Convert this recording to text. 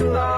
Love.